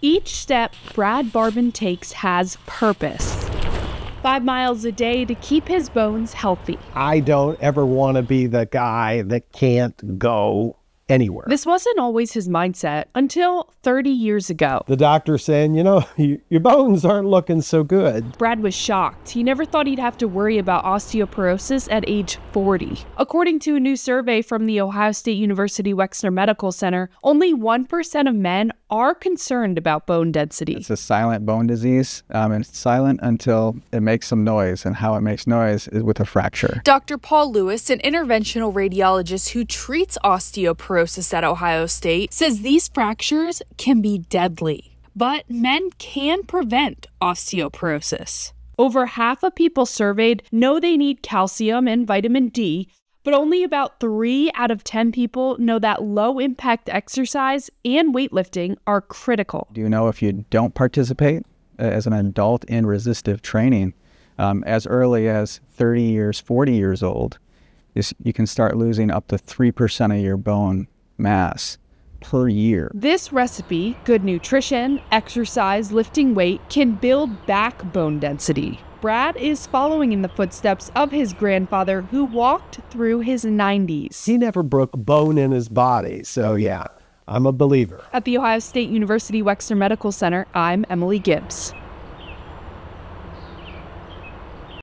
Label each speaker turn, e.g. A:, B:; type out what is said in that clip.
A: Each step Brad Barbin takes has purpose. Five miles a day to keep his bones healthy.
B: I don't ever want to be the guy that can't go anywhere.
A: This wasn't always his mindset until 30 years ago.
B: The doctor saying, you know, your bones aren't looking so good.
A: Brad was shocked. He never thought he'd have to worry about osteoporosis at age 40. According to a new survey from the Ohio State University Wexner Medical Center, only 1% of men are concerned about bone density.
C: It's a silent bone disease, um, and it's silent until it makes some noise, and how it makes noise is with a fracture.
A: Dr. Paul Lewis, an interventional radiologist who treats osteoporosis at Ohio State, says these fractures can be deadly, but men can prevent osteoporosis. Over half of people surveyed know they need calcium and vitamin D, but only about 3 out of 10 people know that low impact exercise and weightlifting are critical.
C: Do you know if you don't participate uh, as an adult in resistive training um, as early as 30 years, 40 years old, is you can start losing up to 3% of your bone mass per year.
A: This recipe, good nutrition, exercise, lifting weight, can build back bone density. Brad is following in the footsteps of his grandfather who walked through his 90s.
B: He never broke bone in his body, so yeah, I'm a believer.
A: At the Ohio State University Wexner Medical Center, I'm Emily Gibbs.